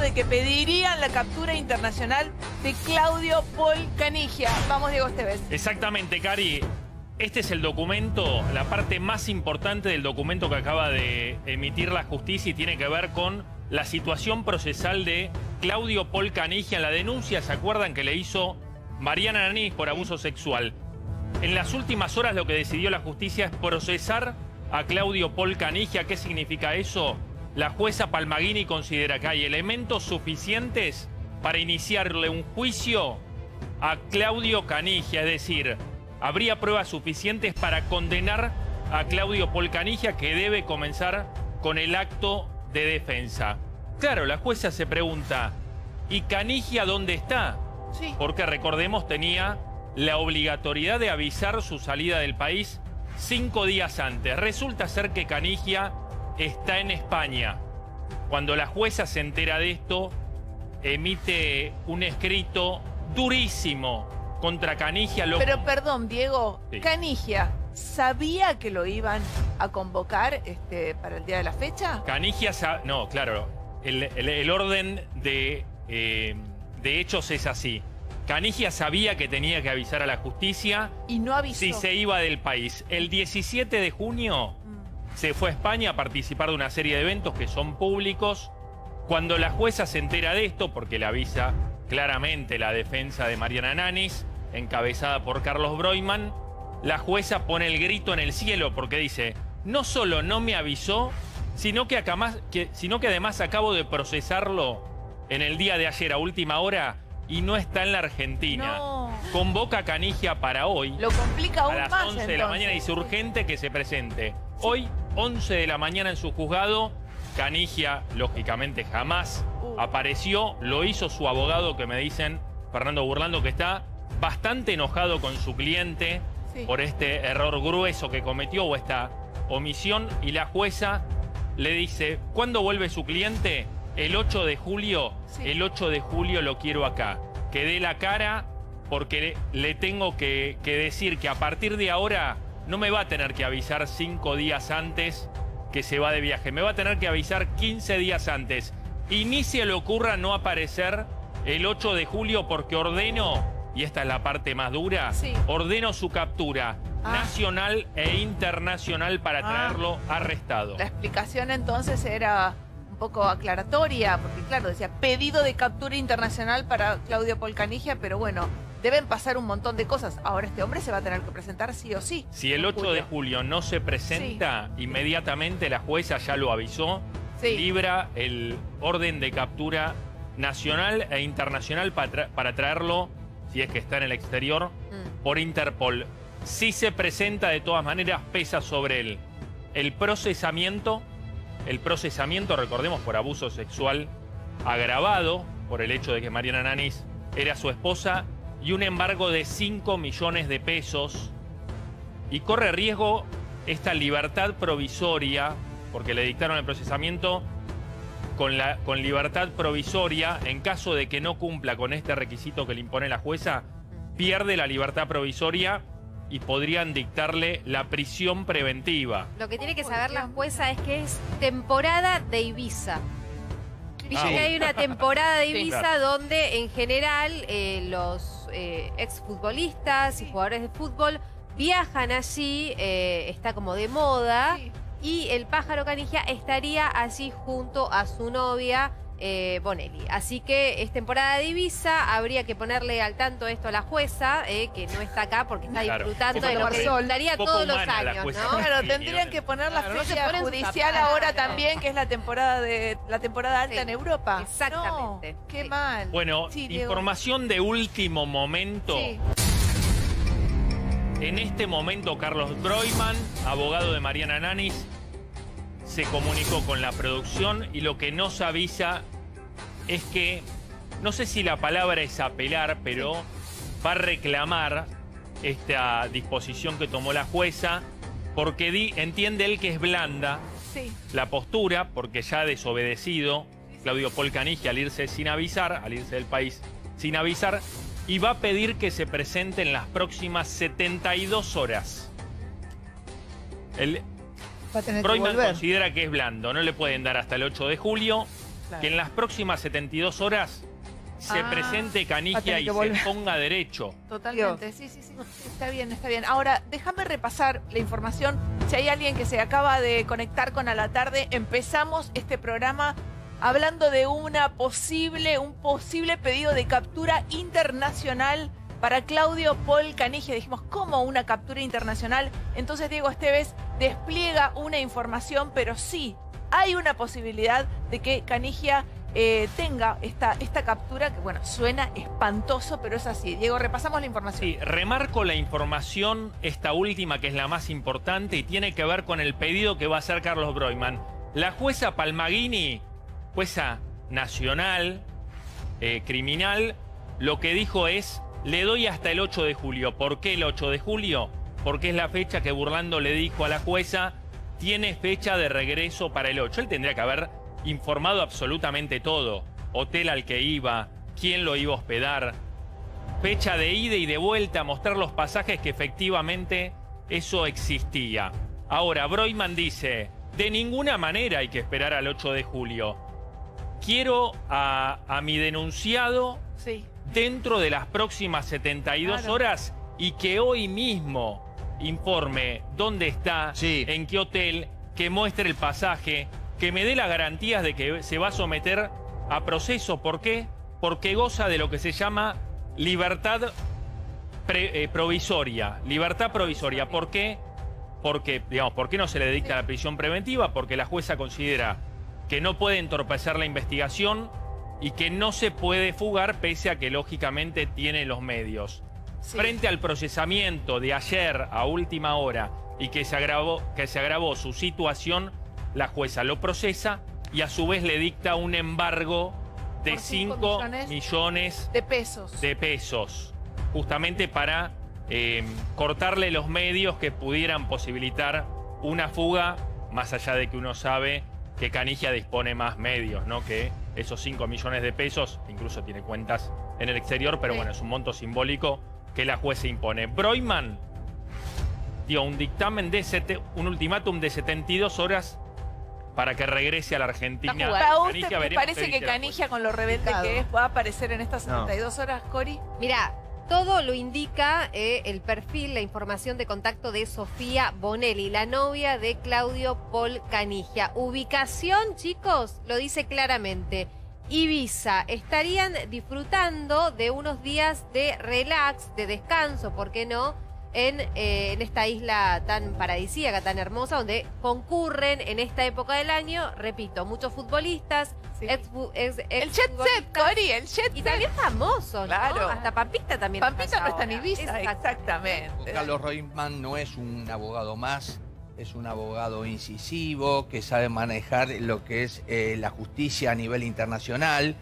de que pedirían la captura internacional de Claudio Paul Canigia. Vamos, Diego Esteves. Exactamente, Cari. Este es el documento, la parte más importante del documento que acaba de emitir la justicia y tiene que ver con la situación procesal de Claudio Paul Canigia la denuncia, ¿se acuerdan que le hizo Mariana Nanís por abuso sexual? En las últimas horas lo que decidió la justicia es procesar a Claudio Paul Canigia. ¿Qué significa eso? La jueza Palmaguini considera que hay elementos suficientes para iniciarle un juicio a Claudio Canigia, es decir, habría pruebas suficientes para condenar a Claudio Paul Canigia que debe comenzar con el acto de defensa. Claro, la jueza se pregunta, ¿y Canigia dónde está? Sí. Porque recordemos tenía la obligatoriedad de avisar su salida del país cinco días antes. Resulta ser que Canigia está en España. Cuando la jueza se entera de esto, emite un escrito durísimo contra Canigia. Lo... Pero perdón, Diego, Sí. Canigia, ¿sabía que lo iban a convocar este, para el día de la fecha? Canigia, no, claro, el, el- el orden de, eh, de hechos es así. Canigia sabía que tenía que avisar a la justicia Y no avisó. si se iba del país. El 17 de junio. Se fue a España a participar de una serie de eventos que son públicos. Cuando la jueza se entera de esto, porque le avisa claramente la defensa de Mariana Nanis, encabezada por Carlos Broiman, la jueza pone el grito en el cielo porque dice, no solo no me avisó, sino que, acá que, sino que además acabo de procesarlo en el día de ayer a última hora y no está en la Argentina. No. Convoca a Canigia para hoy Lo complica aún a las más 11 de la mañana dice urgente que se presente. Hoy, 11 de la mañana en su juzgado, Canigia, lógicamente, jamás apareció. Lo hizo su abogado, que me dicen, Fernando Burlando, que está bastante enojado con su cliente Sí. por este error grueso que cometió o esta omisión. Y la jueza le dice, ¿cuándo vuelve su cliente? El 8 de julio. Sí. El 8 de julio lo quiero acá. Que dé la cara porque le, le tengo que, que decir que a partir de ahora no me va a tener que avisar cinco días antes que se va de viaje. Me va a tener que avisar 15 días antes. Y ni se le ocurra no aparecer el 8 de julio porque ordeno, y esta es la parte más dura, Sí. ordeno su captura Ah. nacional e internacional para Ah. traerlo arrestado. La explicación entonces era un poco aclaratoria, porque claro, decía pedido de captura internacional para Claudio Polcanigia, pero bueno, deben pasar un montón de cosas. Ahora este hombre se va a tener que presentar sí o sí. Si el en 8 de julio no se presenta, inmediatamente la jueza ya lo avisó, Sí. libra el orden de captura nacional e internacional para, tra- para traerlo, si es que está en el exterior, Mm. por Interpol. Si se presenta, de todas maneras, pesa sobre él el procesamiento, el procesamiento, recordemos, por abuso sexual agravado, por el hecho de que Mariana Nanis era su esposa, y un embargo de 5 millones de pesos. Y corre riesgo esta libertad provisoria, porque le dictaron el procesamiento con, la, con libertad provisoria, en caso de que no cumpla con este requisito que le impone la jueza, pierde la libertad provisoria y podrían dictarle la prisión preventiva. Lo que tiene que Uy, saber la jueza es que es temporada de Ibiza. Viste Ah, que hay una temporada de Sí. Ibiza Claro. donde en general eh, los eh, exfutbolistas y jugadores de fútbol viajan allí, eh, está como de moda, Sí. y el pájaro canigia estaría allí junto a su novia. Eh, Bonelli. Así que es temporada de Ibiza, habría que ponerle al tanto esto a la jueza, eh, que no está acá porque está Claro. disfrutando de lo que tomar sol. disfrutaría Poco todos los años, jueza. ¿no? Claro, tendrían que poner la Claro, fecha judicial ahora también, que es la temporada de la temporada alta Sí. en Europa. Exactamente. No, qué Sí. mal. Bueno, Sí, información de último momento. Sí. En este momento, Carlos Broiman, abogado de Mariana Nanis, se comunicó con la producción y lo que nos avisa es que, no sé si la palabra es apelar, pero va a reclamar esta disposición que tomó la jueza, porque di- entiende él que es blanda Sí. la postura, porque ya ha desobedecido Claudio Polcanigi al irse sin avisar, al irse del país sin avisar, y va a pedir que se presente en las próximas 72 horas. El Va a tener que Broiman volver. considera que es blando, no le pueden dar hasta el 8 de julio, Claro. que en las próximas 72 horas se Ah, presente Canigia y que se ponga derecho. Totalmente, sí, sí, sí, sí, está bien, está bien. Ahora, déjame repasar la información. Si hay alguien que se acaba de conectar con a la tarde, empezamos este programa hablando de una posible, un posible pedido de captura internacional para Claudio Paul Canigia. Dijimos, ¿cómo una captura internacional? Entonces Diego Esteves despliega una información, pero sí, hay una posibilidad de que Canigia eh, tenga esta, esta captura, que bueno, suena espantoso, pero es así. Diego, repasamos la información. Sí, remarco la información, esta última que es la más importante y tiene que ver con el pedido que va a hacer Carlos Broiman. La jueza Palmaghini, jueza nacional, eh, criminal, lo que dijo es, le doy hasta el 8 de julio. ¿Por qué el 8 de julio? Porque es la fecha que Burlando le dijo a la jueza, tiene fecha de regreso para el 8. Él tendría que haber informado absolutamente todo. Hotel al que iba, quién lo iba a hospedar, fecha de ida y de vuelta, mostrar los pasajes que efectivamente eso existía. Ahora, Broiman dice, de ninguna manera hay que esperar al 8 de julio. Quiero a, a mi denunciado Sí. Dentro de las próximas 72 Claro. horas y que hoy mismo informe dónde está, Sí. en qué hotel, que muestre el pasaje, que me dé las garantías de que se va a someter a proceso. ¿Por qué? Porque goza de lo que se llama libertad pre- eh, provisoria. Libertad provisoria. ¿Por qué? Porque, digamos, ¿por qué no se le dicta la prisión preventiva? Porque la jueza considera que no puede entorpecer la investigación y que no se puede fugar pese a que lógicamente tiene los medios. sí. Frente al procesamiento de ayer a última hora y que se agravó, que se agravó su situación, la jueza lo procesa y a su vez le dicta un embargo de Por cinco 5 millones millones De pesos. de pesos, justamente para eh, cortarle los medios que pudieran posibilitar una fuga, más allá de que uno sabe que Canigia dispone más medios, ¿no? Que esos 5 millones de pesos, incluso tiene cuentas en el exterior, pero Sí. bueno, es un monto simbólico que la jueza impone. Broiman dio un dictamen de sete- un ultimátum de 72 horas para que regrese a la Argentina. ¿A usted Canigia, parece que Canigia, con lo rebelde que es, va a aparecer en estas No. 72 horas, Cori? Mira, todo lo indica eh, el perfil, la información de contacto de Sofía Bonelli, la novia de Claudio Paul Canigia. Ubicación, chicos, lo dice claramente. Ibiza, estarían disfrutando de unos días de relax, de descanso, ¿por qué no? En, eh, en esta isla tan paradisíaca, tan hermosa, donde concurren en esta época del año, repito, muchos futbolistas, Sí. ex, ex, El jet set, Cori, el jet y set. también famosos, ¿no? Claro. Hasta Pampita también. Pampita no está en. Ibiza, exactamente. Carlos Reutemann no es un abogado más, es un abogado incisivo que sabe manejar lo que es eh, la justicia a nivel internacional,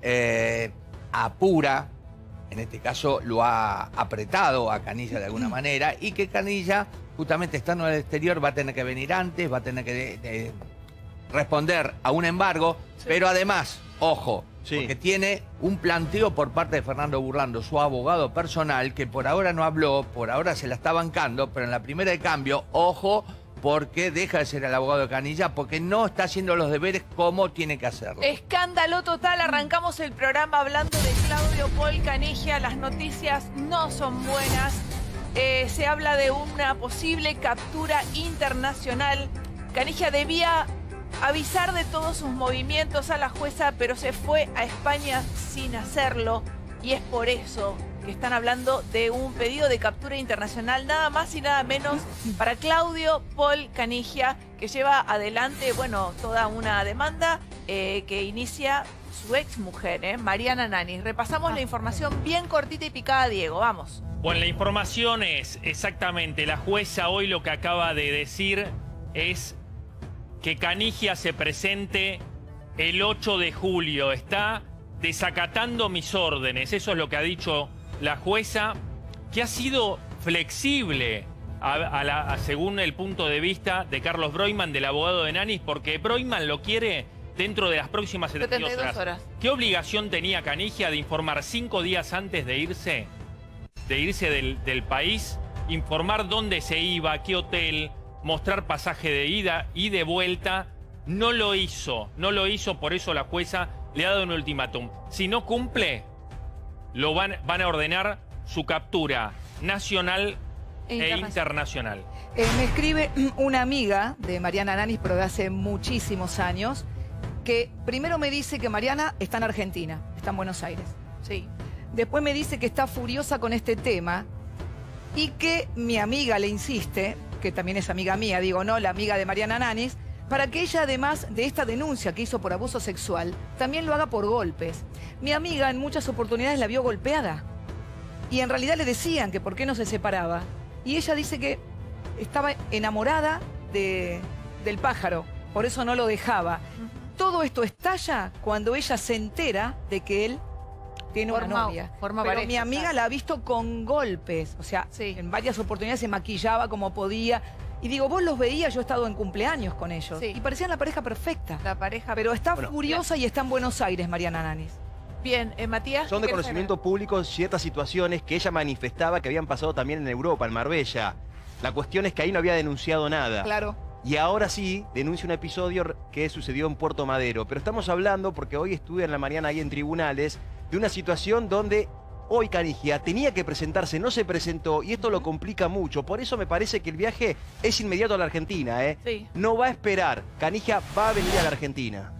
eh, apura, en este caso lo ha apretado a Canilla de alguna manera, y que Canilla, justamente estando en el exterior, va a tener que venir antes, va a tener que eh, responder a un embargo, pero además, ojo, Sí. porque tiene un planteo por parte de Fernando Burlando, su abogado personal, que por ahora no habló, por ahora se la está bancando, pero en la primera de cambio, ojo, porque deja de ser el abogado de Canilla, porque no está haciendo los deberes como tiene que hacerlo. Escándalo total, arrancamos el programa hablando de Claudio Paul Canigia, las noticias no son buenas, Eh, se habla de una posible captura internacional, Canigia debía avisar de todos sus movimientos a la jueza, pero se fue a España sin hacerlo y es por eso que están hablando de un pedido de captura internacional, nada más y nada menos para Claudio Paul Canigia, que lleva adelante, bueno, toda una demanda eh, que inicia su ex mujer, ¿eh? Mariana Nani. Repasamos la información bien cortita y picada, Diego, vamos. Bueno, la información es exactamente, la jueza hoy lo que acaba de decir es que Canigia se presente el 8 de julio. Está desacatando mis órdenes. Eso es lo que ha dicho la jueza, que ha sido flexible a- a la- a- según el punto de vista de Carlos Broiman, del abogado de Nanis, porque Broiman lo quiere dentro de las próximas 72 72 horas. ¿Qué obligación tenía Canigia de informar cinco días antes de irse? de irse del, del país, informar dónde se iba, qué hotel, mostrar pasaje de ida y de vuelta No lo hizo, no lo hizo, por eso la jueza le ha dado un ultimátum. Si no cumple, lo van, van a ordenar su captura nacional E e internacional. Eh, me escribe una amiga de Mariana Nanis, pero de hace muchísimos años, que primero me dice que Mariana está en Argentina, está en Buenos Aires. Sí. Después me dice que está furiosa con este tema y que mi amiga le insiste, que también es amiga mía, digo, no, la amiga de Mariana Nanis, para que ella, además de esta denuncia que hizo por abuso sexual, también lo haga por golpes. Mi amiga en muchas oportunidades la vio golpeada y en realidad le decían que por qué no se separaba. Y ella dice que estaba enamorada de- del pájaro, por eso no lo dejaba. Todo esto estalla cuando ella se entera de que él tiene una novia. forma Pero pareja, mi amiga la ha visto con golpes, o sea, Sí. en varias oportunidades se maquillaba como podía. Y digo, vos los veías, yo he estado en cumpleaños con ellos. Sí. Y parecían la pareja perfecta. La pareja. Pero está Bueno, furiosa y está en Buenos Aires, Mariana Nanis. Bien, eh, Matías. Son de ¿qué querés conocimiento público ciertas situaciones que ella manifestaba que habían pasado también en Europa, en Marbella. La cuestión es que ahí no había denunciado nada. Claro. Y ahora sí denuncia un episodio que sucedió en Puerto Madero. Pero estamos hablando, porque hoy estuve en la mañana ahí en tribunales, de una situación donde hoy Canigia tenía que presentarse, no se presentó y esto lo complica mucho. Por eso me parece que el viaje es inmediato a la Argentina. ¿eh? Sí. No va a esperar. Canigia va a venir a la Argentina.